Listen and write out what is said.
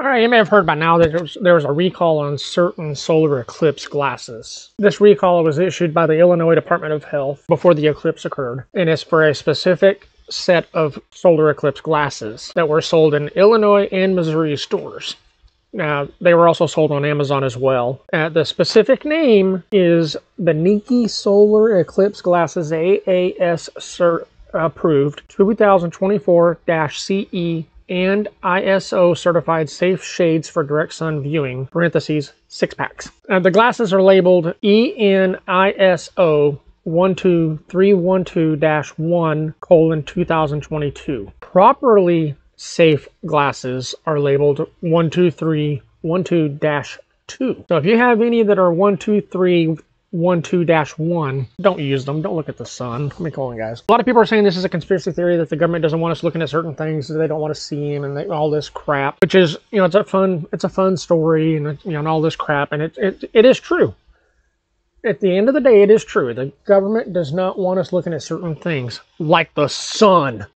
All right, you may have heard by now that there was, there was a recall on certain solar eclipse glasses. This recall was issued by the Illinois Department of Health before the eclipse occurred, and it's for a specific set of solar eclipse glasses that were sold in Illinois and Missouri stores. Now, they were also sold on Amazon as well. Uh, the specific name is the Biniki Solar Eclipse Glasses AAS cert approved 2024-CE and ISO certified safe shades for direct sun viewing, parentheses, six packs. Uh, the glasses are labeled ENISO 12312-1 colon 2022. Properly safe glasses are labeled 12312-2. So if you have any that are 123 12-1. Don't use them. Don't look at the sun. Let me call on, guys. A lot of people are saying this is a conspiracy theory that the government doesn't want us looking at certain things. They don't want to see them and they, all this crap. Which is, you know, it's a fun, it's a fun story and you know, and all this crap. And it, it, it is true. At the end of the day, it is true. The government does not want us looking at certain things like the sun.